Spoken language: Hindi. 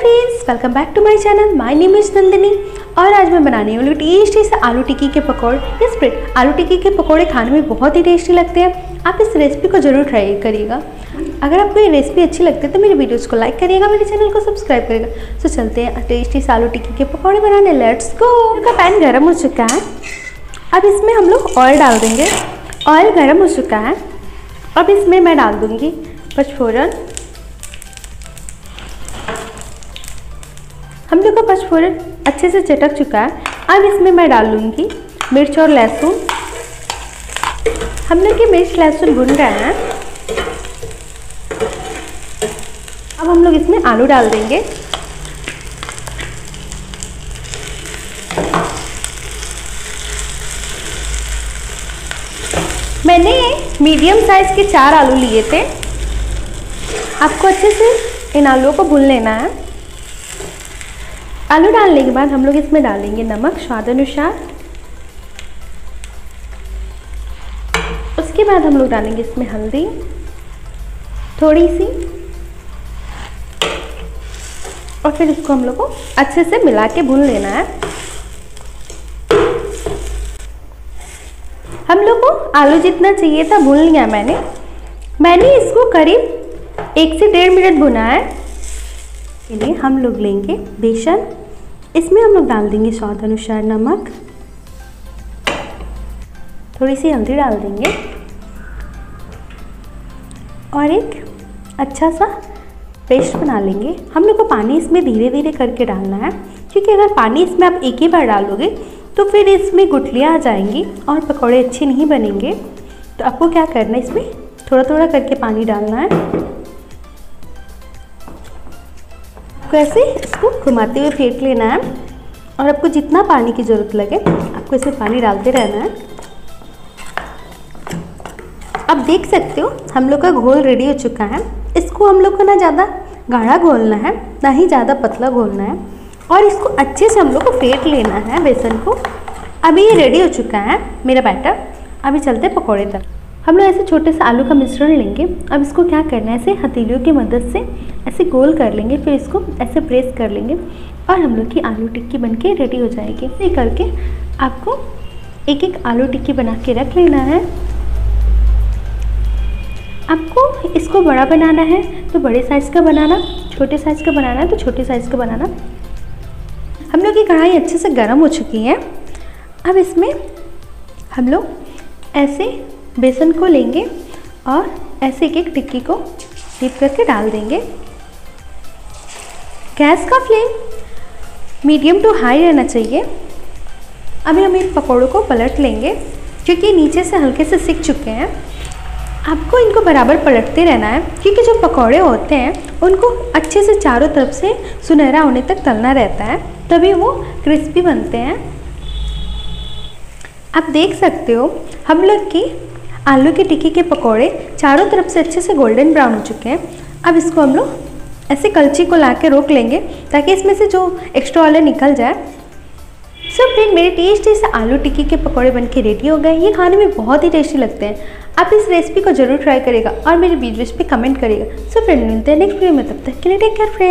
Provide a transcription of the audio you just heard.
Friends welcome back to my channel my name is Nandini और आज मैं बनाने वाली टेस्टी से आलू टिक्की के पकौड़े स्प्रेड आलू टिक्की के पकौड़े खाने में बहुत ही टेस्टी लगते हैं। आप इस रेसिपी को ज़रूर ट्राई करिएगा। अगर आपको ये रेसिपी अच्छी लगती है तो मेरे वीडियोज़ को लाइक करिएगा, मेरे चैनल को सब्सक्राइब करिएगा। तो चलते हैं टेस्टी से आलू टिक्की के पकौड़े बनाने। लेट्स गो का पैन गर्म हो चुका है। अब इसमें हम लोग ऑयल डाल देंगे। ऑयल गर्म हो चुका है। अब इसमें मैं डाल दूँगी पचफोरन। हम लोग का पचफोरन अच्छे से चटक चुका है। अब इसमें मैं डाल लूँगी मिर्च और लहसुन। हम लोग ये मिर्च, लहसुन भुन रहे हैं। अब हम लोग इसमें आलू डाल देंगे। मैंने मीडियम साइज़ के चार आलू लिए थे। आपको अच्छे से इन आलूओं को भून लेना है। आलू डालने के बाद हम लोग इसमें डालेंगे नमक, स्वाद अनुसार। उसके बाद हम लोग डालेंगे इसमें हल्दी थोड़ी सी और फिर इसको हम लोग को अच्छे से मिला के भून लेना है। हम लोग को आलू जितना चाहिए था भून लिया मैंने। मैंने इसको करीब एक से डेढ़ मिनट भुना है। लिए हम लोग लेंगे बेसन। इसमें हम लोग डाल देंगे स्वाद अनुसार नमक। थोड़ी सी हल्दी डाल देंगे। और एक अच्छा सा पेस्ट बना लेंगे। हम लोग को पानी इसमें धीरे धीरे करके डालना है, क्योंकि अगर पानी इसमें आप एक ही बार डालोगे तो फिर इसमें गुठलियाँ आ जाएँगी और पकौड़े अच्छे नहीं बनेंगे। तो आपको क्या करना है, इसमें थोड़ा थोड़ा करके पानी डालना है। आपको ऐसे इसको घुमाते हुए फेंट लेना है और आपको जितना पानी की ज़रूरत लगे, आपको इसमें पानी डालते रहना है। आप देख सकते हो, हम लोग का घोल रेडी हो चुका है। इसको हम लोग को ना ज़्यादा गाढ़ा घोलना है, ना ही ज़्यादा पतला घोलना है। और इसको अच्छे से हम लोग को फेंट लेना है बेसन को। अभी ये रेडी हो चुका है मेरा बैटर अभी चलते पकौड़े तक। हम लोग ऐसे छोटे से आलू का मिश्रण लेंगे। अब इसको क्या करना है? ऐसे हथेलियों की मदद से ऐसे गोल कर लेंगे, फिर इसको ऐसे प्रेस कर लेंगे और हम लोग की आलू टिक्की बन के रेडी हो जाएगी। ऐसे करके आपको एक एक आलू टिक्की बना के रख लेना है। आपको इसको बड़ा बनाना है तो बड़े साइज़ का बनाना, छोटे साइज़ का बनाना है तो छोटे साइज़ का बनाना। हम लोग की कढ़ाई अच्छे से गर्म हो चुकी है। अब इसमें हम लोग ऐसे बेसन को लेंगे और ऐसे एक एक टिक्की को डिप करके डाल देंगे। गैस का फ्लेम मीडियम टू हाई रहना चाहिए। अभी हम इन पकौड़ों को पलट लेंगे क्योंकि नीचे से हल्के से सिक चुके हैं। आपको इनको बराबर पलटते रहना है, क्योंकि जो पकौड़े होते हैं, उनको अच्छे से चारों तरफ़ से सुनहरा होने तक तलना रहता है, तभी वो क्रिस्पी बनते हैं। आप देख सकते हो, हम लोग की आलू की टिक्की के पकौड़े चारों तरफ़ से अच्छे से गोल्डन ब्राउन हो चुके हैं। अब इसको हम लोग ऐसे कलची को ला रोक लेंगे ताकि इसमें से जो एक्स्ट्रा ऑयल निकल जाए। सो फ्रेंड मेरे टेस्टी से आलू टिक्की के पकौड़े बन के रेडी हो गए। ये खाने में बहुत ही टेस्टी लगते हैं। आप इस रेसिपी को ज़रूर ट्राई करेगा और मेरे वीडियोज़ पे कमेंट करेगा सो फ्रेंड मिलते हैं नेक्स्ट वीडियो में। तब तक के लिए टेक केयर फ्रेंड